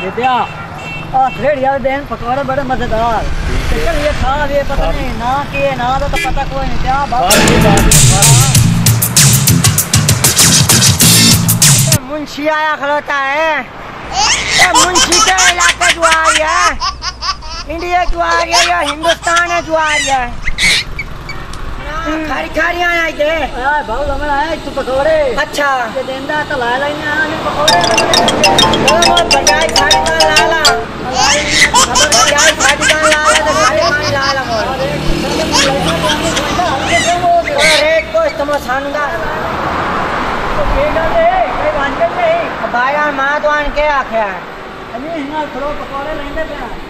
विद्या आ रेड़ी वाले पकौड़े बड़े मज़ेदार। चल ये खा ये पता नहीं ना के ना तो पता कोई नहीं क्या बात मुंशी आया खलोता है। मुंशी के इलाके जो आ रही है। इंडिया जो आ रही है या हिंदुस्तान है जो आ रही है? खारी खारी आया ये आ भाऊ लमन आए तू पकौड़े अच्छा ये देंदा तो ला लाइन आ ने पकौड़े वो वो बजाय खारी का लाला बजाय खारी का लाला तो खारी खारी लाला मोर और रेट को इस्तेमाल सानुदा बाया माँ तो आन के आख्या यार तैन में आख्या बंदा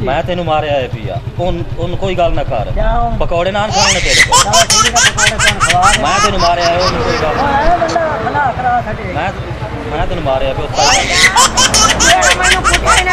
ਮੈਂ ਤੈਨੂੰ ਮਾਰਿਆ ਹੈ ਪੀਆ ਉਹਨ ਉਹਨ ਕੋਈ ਗੱਲ ਨਾ ਕਰ। ਪਕੌੜੇ ਨਾਲ ਖਾਣੇ ਤੇਰੇ ਕੋਲ। ਮੈਂ ਤੈਨੂੰ ਮਾਰਿਆ ਹੈ ਉਹਨੂੰ ਕੋਈ ਗੱਲ ਮੈਂ ਮੈਂ ਤੈਨੂੰ ਮਾਰਿਆ ਪਿਆ ਮੈਨੂੰ ਕੁੱਟੇ